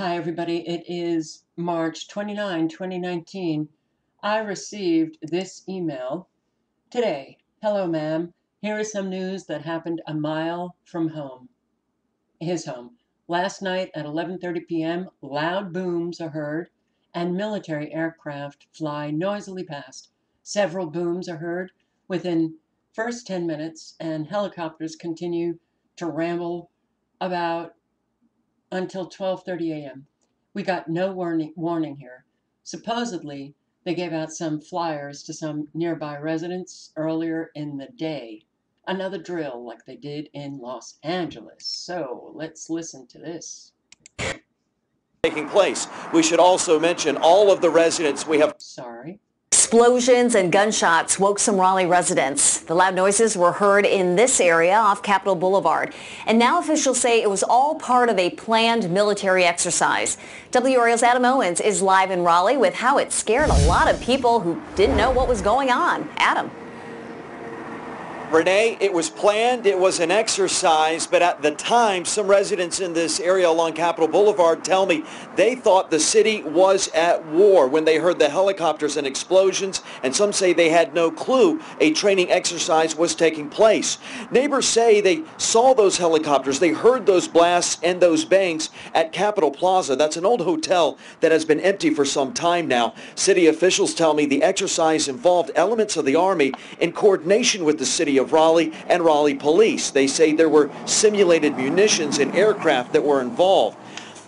Hi, everybody. It is March 29, 2019. I received this email today. Hello, ma'am. Here is some news that happened a mile from home. His home. Last night at 11:30 p.m., loud booms are heard and military aircraft fly noisily past. Several booms are heard within first 10 minutes and helicopters continue to ramble about until 12:30 a.m. We got no warning warning here. Supposedly, they gave out some flyers to some nearby residents earlier in the day. Another drill like they did in Los Angeles. So, let's listen to this. Taking place. We should also mention all of the residents we have Sorry. Explosions and gunshots woke some Raleigh residents. The loud noises were heard in this area off Capitol Boulevard. And now officials say it was all part of a planned military exercise. WRAL's Adam Owens is live in Raleigh with how it scared a lot of people who didn't know what was going on. Adam. Renee, it was planned, it was an exercise, but at the time, some residents in this area along Capitol Boulevard tell me they thought the city was at war when they heard the helicopters and explosions, and some say they had no clue a training exercise was taking place. Neighbors say they saw those helicopters, they heard those blasts and those bangs at Capitol Plaza. That's an old hotel that has been empty for some time now. City officials tell me the exercise involved elements of the Army in coordination with the city of Raleigh and Raleigh police. They say there were simulated munitions and aircraft that were involved.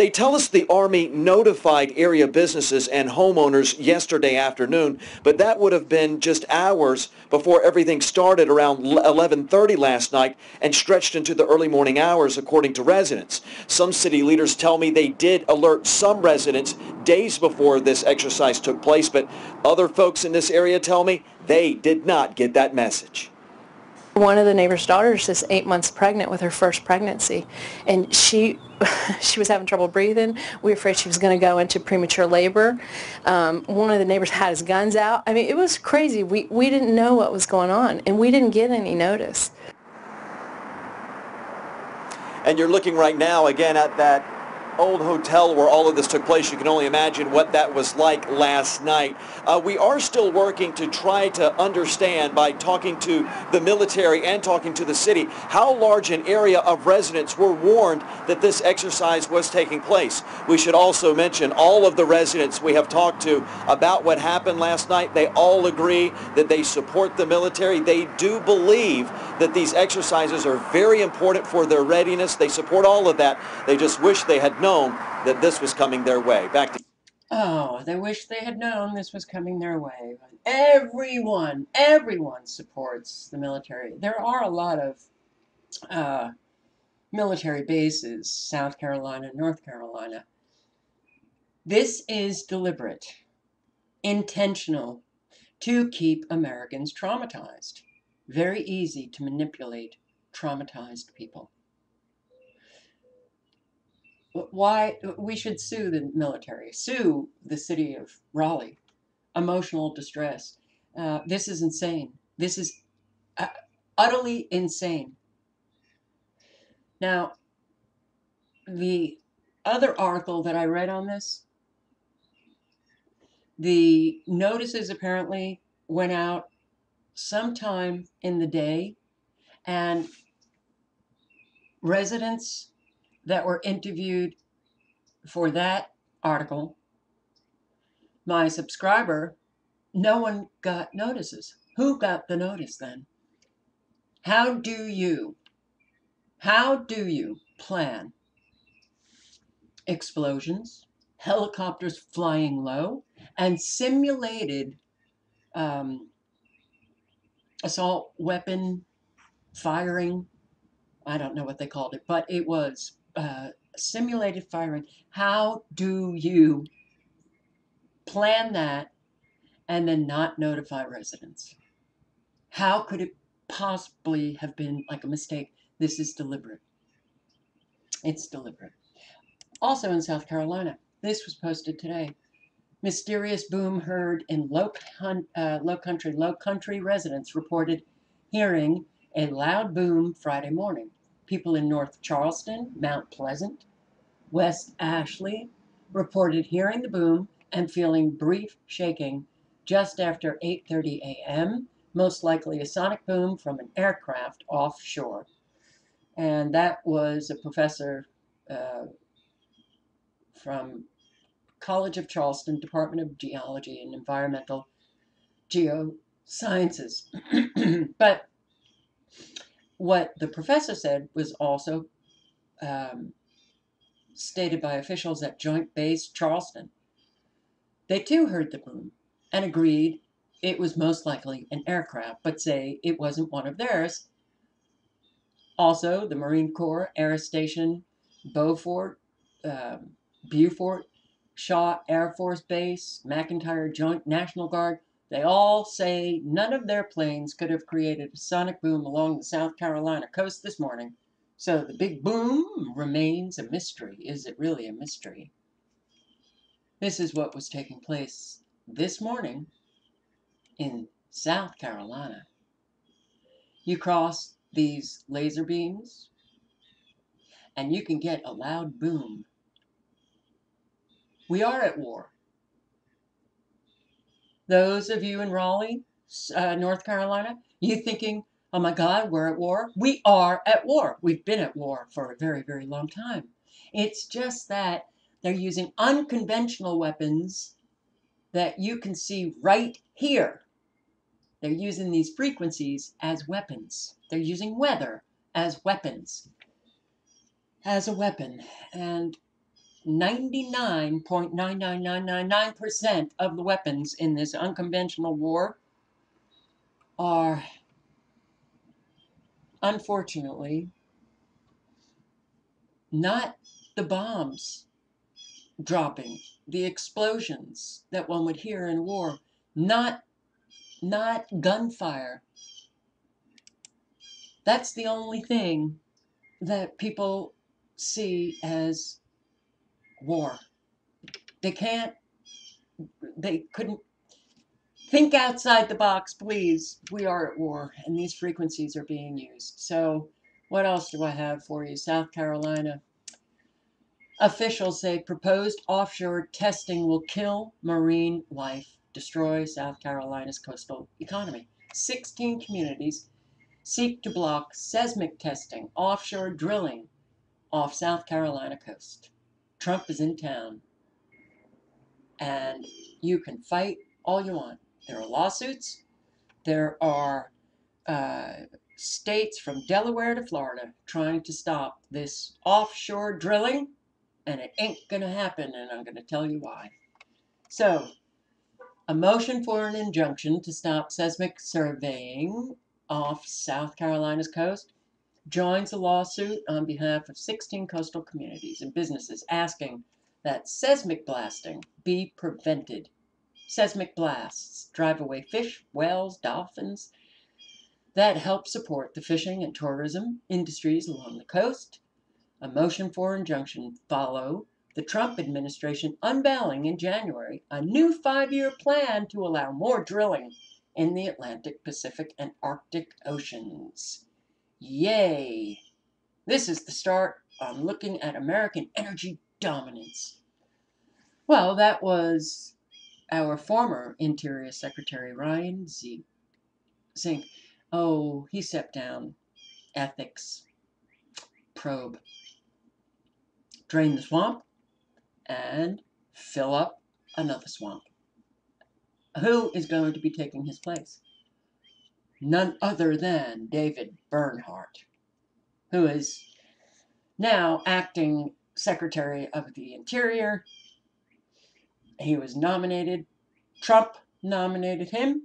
They tell us the Army notified area businesses and homeowners yesterday afternoon, but that would have been just hours before everything started around 11:30 last night and stretched into the early morning hours according to residents. Some city leaders tell me they did alert some residents days before this exercise took place, but other folks in this area tell me they did not get that message. One of the neighbor's daughters is eight months pregnant with her first pregnancy, and she she was having trouble breathing. We were afraid she was going to go into premature labor. Um, one of the neighbors had his guns out. I mean, it was crazy. We we didn't know what was going on, and we didn't get any notice. And you're looking right now again at that old hotel where all of this took place. You can only imagine what that was like last night. Uh, we are still working to try to understand by talking to the military and talking to the city how large an area of residents were warned that this exercise was taking place. We should also mention all of the residents we have talked to about what happened last night. They all agree that they support the military. They do believe that these exercises are very important for their readiness. They support all of that. They just wish they had known that this was coming their way. Back to Oh, they wish they had known this was coming their way. Everyone, everyone supports the military. There are a lot of uh, military bases, South Carolina, North Carolina. This is deliberate, intentional, to keep Americans traumatized. Very easy to manipulate traumatized people why we should sue the military, sue the city of Raleigh. Emotional distress. Uh, this is insane. This is uh, utterly insane. Now, the other article that I read on this, the notices apparently went out sometime in the day, and residents that were interviewed for that article, my subscriber, no one got notices. Who got the notice then? How do you, how do you plan explosions, helicopters flying low, and simulated um, assault weapon firing? I don't know what they called it, but it was uh, simulated firing. How do you plan that and then not notify residents? How could it possibly have been like a mistake? This is deliberate. It's deliberate. Also in South Carolina, this was posted today. Mysterious boom heard in low, uh, low country. Low country residents reported hearing a loud boom Friday morning people in North Charleston, Mount Pleasant, West Ashley, reported hearing the boom and feeling brief shaking just after 8:30 a.m., most likely a sonic boom from an aircraft offshore. And that was a professor uh, from College of Charleston, Department of Geology and Environmental Geosciences. but what the professor said was also um, stated by officials at Joint Base Charleston. They too heard the boom and agreed it was most likely an aircraft, but say it wasn't one of theirs. Also, the Marine Corps Air Station Beaufort, um, Beaufort, Shaw Air Force Base, McEntire Joint National Guard, they all say none of their planes could have created a sonic boom along the South Carolina coast this morning. So the big boom remains a mystery. Is it really a mystery? This is what was taking place this morning in South Carolina. You cross these laser beams and you can get a loud boom. We are at war. Those of you in Raleigh, uh, North Carolina, you thinking, oh my God, we're at war? We are at war. We've been at war for a very, very long time. It's just that they're using unconventional weapons that you can see right here. They're using these frequencies as weapons. They're using weather as weapons, as a weapon. And 99.99999% of the weapons in this unconventional war are, unfortunately, not the bombs dropping, the explosions that one would hear in war, not not gunfire. That's the only thing that people see as war. They can't, they couldn't think outside the box, please. We are at war, and these frequencies are being used. So, what else do I have for you? South Carolina. Officials say proposed offshore testing will kill marine life, destroy South Carolina's coastal economy. 16 communities seek to block seismic testing, offshore drilling off South Carolina coast. Trump is in town. And you can fight all you want. There are lawsuits. There are uh, states from Delaware to Florida trying to stop this offshore drilling, and it ain't going to happen, and I'm going to tell you why. So, a motion for an injunction to stop seismic surveying off South Carolina's coast joins a lawsuit on behalf of 16 coastal communities and businesses asking that seismic blasting be prevented. Seismic blasts drive away fish, whales, dolphins that help support the fishing and tourism industries along the coast. A motion for injunction follow the Trump administration unveiling in January a new five-year plan to allow more drilling in the Atlantic, Pacific, and Arctic oceans. Yay! This is the start on looking at American energy dominance. Well, that was our former Interior Secretary Ryan Z. Zink. Oh, he stepped down. Ethics probe. Drain the swamp and fill up another swamp. Who is going to be taking his place? None other than David Bernhardt, who is now acting Secretary of the Interior. He was nominated, Trump nominated him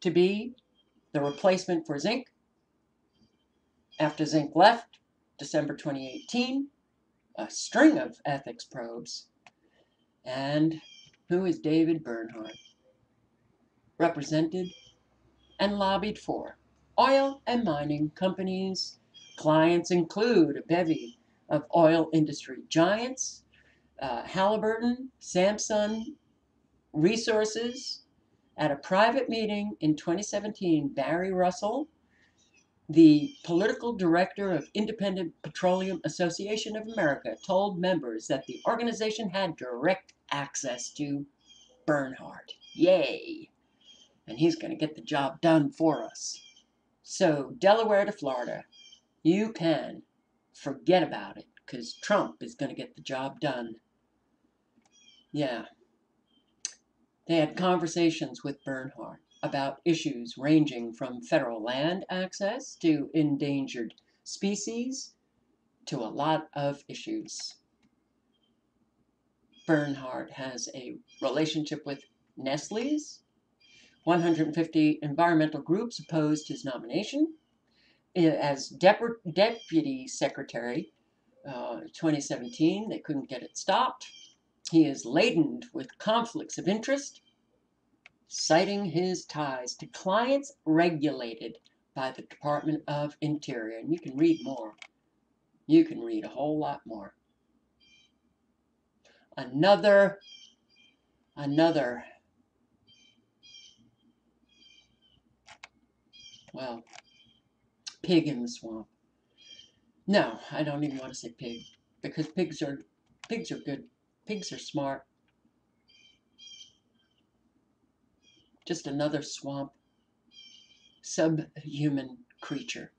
to be the replacement for Zink. After Zink left, December 2018, a string of ethics probes. And who is David Bernhardt? Represented and lobbied for. Oil and mining companies. Clients include a bevy of oil industry giants, uh, Halliburton, Samson Resources. At a private meeting in 2017, Barry Russell, The political director of Independent Petroleum Association of America told members that the organization had direct access to Bernhardt. Yay! And he's going to get the job done for us. So, Delaware to Florida, you can forget about it because Trump is going to get the job done. Yeah. They had conversations with Bernhardt about issues ranging from federal land access to endangered species to a lot of issues. Bernhardt has a relationship with Nestle's. 150 environmental groups opposed his nomination. As Dep- Deputy Secretary, uh, 2017, they couldn't get it stopped. He is laden with conflicts of interest citing his ties to clients regulated by the Department of Interior. And you can read more. You can read a whole lot more. Another, another, well, pig in the swamp. No, I don't even want to say pig because pigs are pigs are good. Pigs are smart. just another swamp, subhuman creature.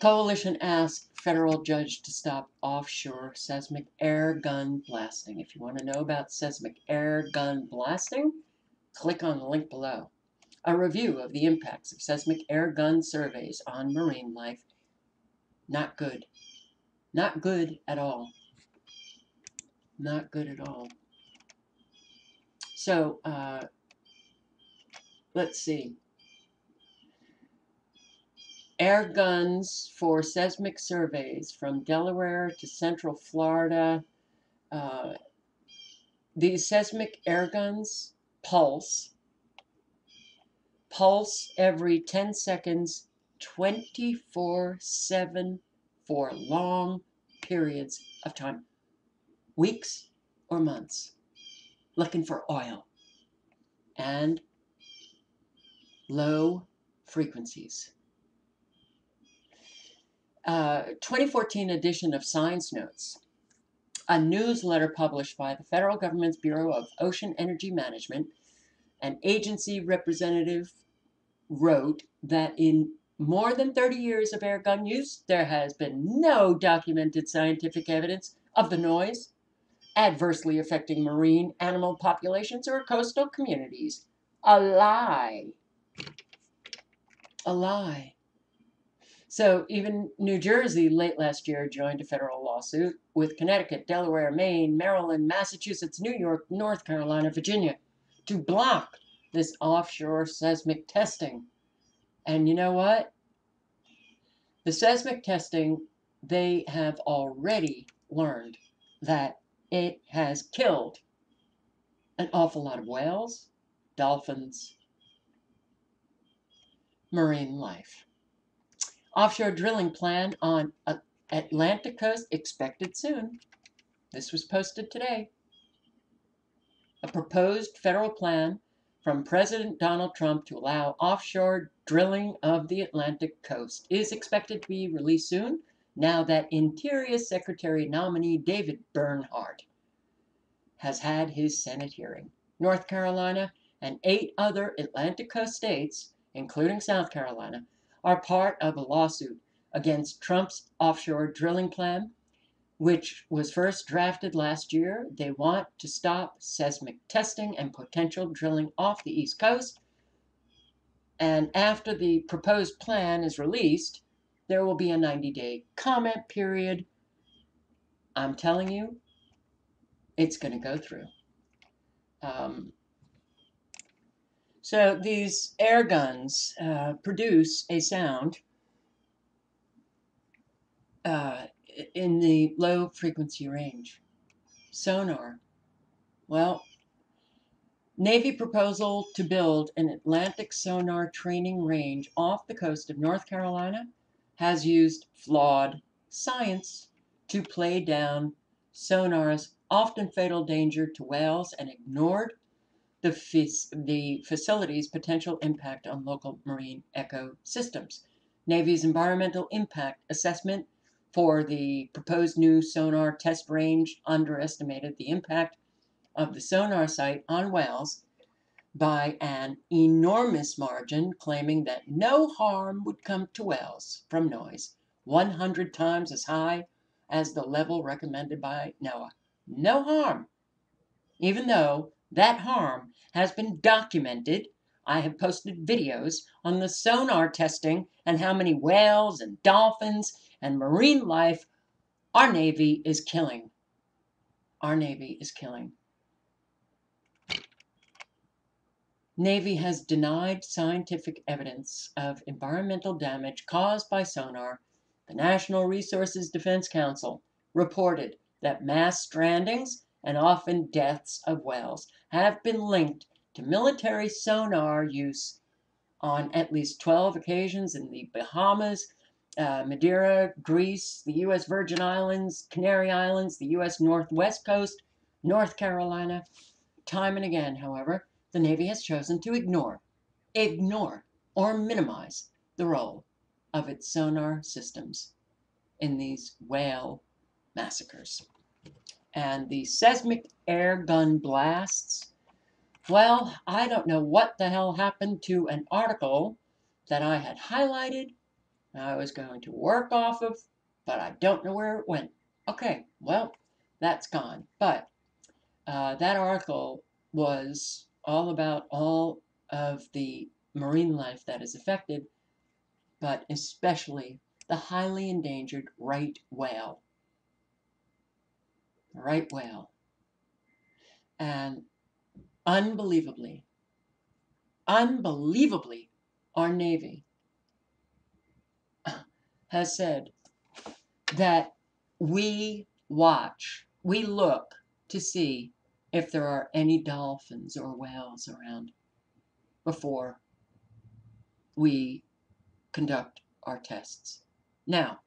Coalition asked federal judge to stop offshore seismic air gun blasting. If you want to know about seismic air gun blasting, click on the link below. A review of the impacts of seismic air gun surveys on marine life. Not good. Not good at all. Not good at all. So uh, let's see. Air guns for seismic surveys from Delaware to Central Florida. Uh, these seismic air guns pulse, pulse every 10 seconds, 24 7 for long periods of time, weeks or months. Looking for oil. And low frequencies. Uh, 2014 edition of Science Notes, a newsletter published by the federal government's Bureau of Ocean Energy Management, an agency representative wrote that in more than 30 years of air gun use, there has been no documented scientific evidence of the noise adversely affecting marine animal populations or coastal communities. A lie. A lie. So even New Jersey late last year joined a federal lawsuit with Connecticut, Delaware, Maine, Maryland, Massachusetts, New York, North Carolina, Virginia to block this offshore seismic testing. And you know what? The seismic testing, they have already learned that it has killed an awful lot of whales, dolphins, marine life. Offshore drilling plan on Atlantic coast expected soon. This was posted today. A proposed federal plan from President Donald Trump to allow offshore drilling of the Atlantic coast is expected to be released soon now that Interior Secretary nominee David Bernhardt has had his Senate hearing. North Carolina and eight other Atlantic coast states, including South Carolina, are part of a lawsuit against Trump's offshore drilling plan, which was first drafted last year. They want to stop seismic testing and potential drilling off the East Coast. And after the proposed plan is released, there will be a 90 day comment period. I'm telling you, it's going to go through. Um, so these air guns uh, produce a sound uh, in the low frequency range. Sonar. Well, Navy proposal to build an Atlantic sonar training range off the coast of North Carolina has used flawed science to play down sonar's often fatal danger to whales and ignored the, the facility's potential impact on local marine ecosystems. Navy's environmental impact assessment for the proposed new sonar test range underestimated the impact of the sonar site on whales by an enormous margin, claiming that no harm would come to whales from noise 100 times as high as the level recommended by NOAA. No harm. Even though that harm has been documented, I have posted videos on the sonar testing and how many whales and dolphins and marine life our Navy is killing. Our Navy is killing. Navy has denied scientific evidence of environmental damage caused by sonar. The National Resources Defense Council reported that mass strandings and often deaths of whales have been linked to military sonar use on at least 12 occasions in the Bahamas, uh, Madeira, Greece, the U.S. Virgin Islands, Canary Islands, the U.S. Northwest Coast, North Carolina. Time and again, however, the Navy has chosen to ignore, ignore, or minimize the role of its sonar systems in these whale massacres. And the seismic air gun blasts, well, I don't know what the hell happened to an article that I had highlighted, I was going to work off of, but I don't know where it went. Okay, well, that's gone. But uh, that article was all about all of the marine life that is affected, but especially the highly endangered right whale. Right whale. And unbelievably, unbelievably, our Navy has said that we watch, we look to see if there are any dolphins or whales around before we conduct our tests. Now,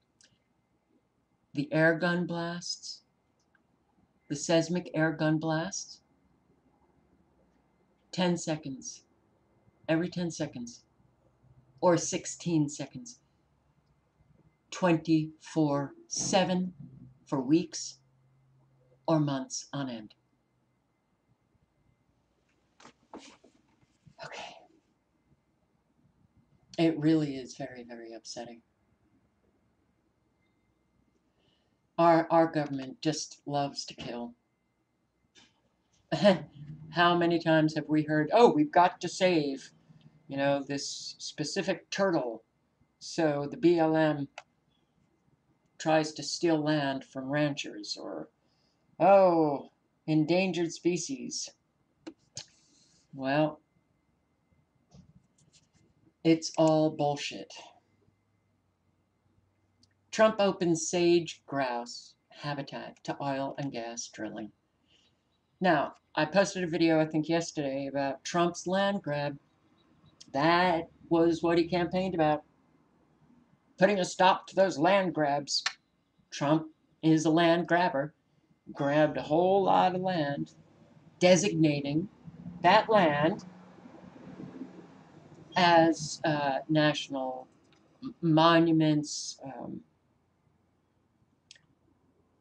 the air gun blasts, the seismic air gun blasts, 10 seconds, every 10 seconds, or 16 seconds, 24 7 for weeks or months on end. Okay. It really is very, very upsetting. Our, our government just loves to kill. How many times have we heard, oh, we've got to save, you know, this specific turtle so the BLM tries to steal land from ranchers or, oh, endangered species. Well, it's all bullshit. Trump opens sage grouse habitat to oil and gas drilling. Now, I posted a video, I think yesterday, about Trump's land grab. That was what he campaigned about putting a stop to those land grabs. Trump is a land grabber, grabbed a whole lot of land, designating that land as uh, national monuments, um,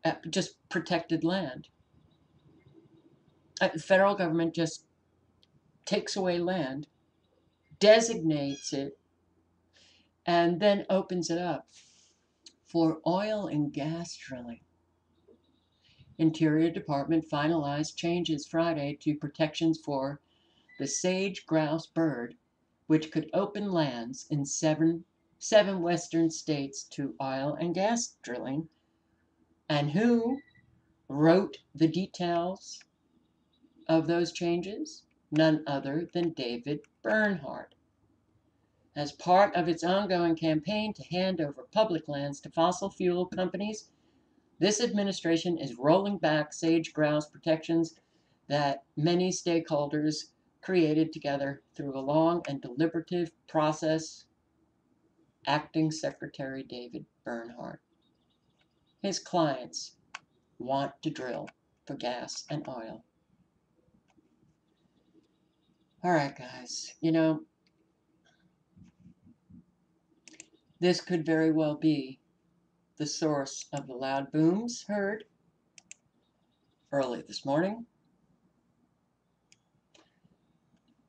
uh, just protected land. Uh, the federal government just takes away land, designates it and then opens it up for oil and gas drilling. Interior Department finalized changes Friday to protections for the sage grouse bird, which could open lands in seven, seven western states to oil and gas drilling. And who wrote the details of those changes? None other than David Bernhardt as part of its ongoing campaign to hand over public lands to fossil fuel companies, this administration is rolling back sage grouse protections that many stakeholders created together through a long and deliberative process. Acting Secretary David Bernhardt. His clients want to drill for gas and oil. All right, guys, you know, this could very well be the source of the loud booms heard early this morning.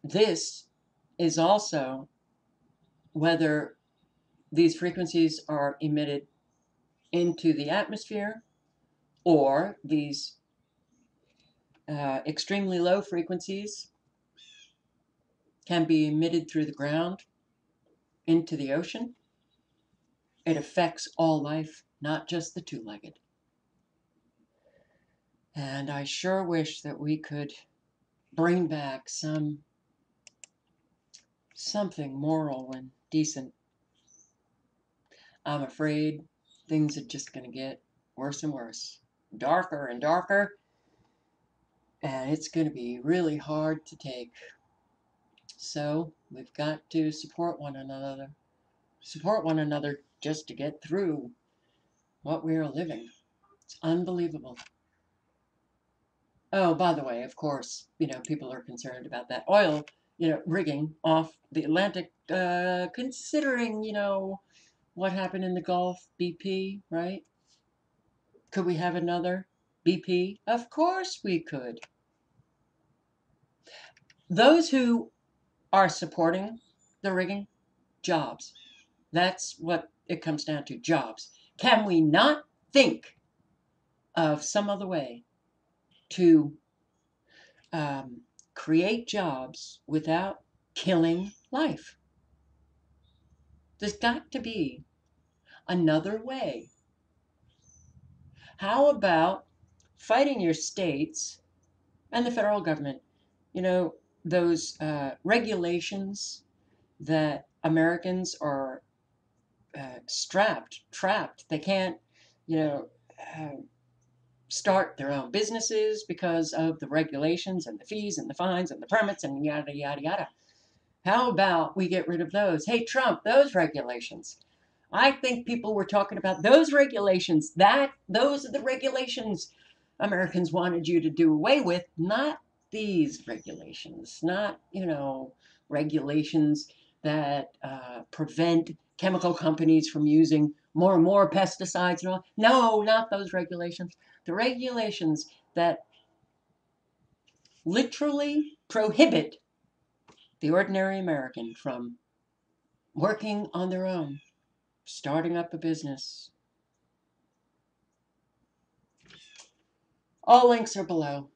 This is also whether these frequencies are emitted into the atmosphere or these uh, extremely low frequencies can be emitted through the ground into the ocean. It affects all life, not just the two legged. And I sure wish that we could bring back some something moral and decent. I'm afraid things are just going to get worse and worse, darker and darker, and it's going to be really hard to take. So we've got to support one another, support one another just to get through what we are living. It's unbelievable. Oh, by the way, of course, you know, people are concerned about that oil, you know, rigging off the Atlantic, uh, considering, you know, what happened in the Gulf, BP, right? Could we have another BP? Of course we could. Those who are supporting the rigging, jobs. That's what it comes down to jobs. Can we not think of some other way to um, create jobs without killing life? There's got to be another way. How about fighting your states and the federal government? You know, those uh, regulations that Americans are uh, strapped, trapped. They can't, you know, uh, start their own businesses because of the regulations and the fees and the fines and the permits and yada, yada, yada. How about we get rid of those? Hey, Trump, those regulations. I think people were talking about those regulations. That those are the regulations Americans wanted you to do away with, not these regulations, not, you know, regulations that uh, prevent chemical companies from using more and more pesticides and all. No, not those regulations. The regulations that literally prohibit the ordinary American from working on their own, starting up a business. All links are below.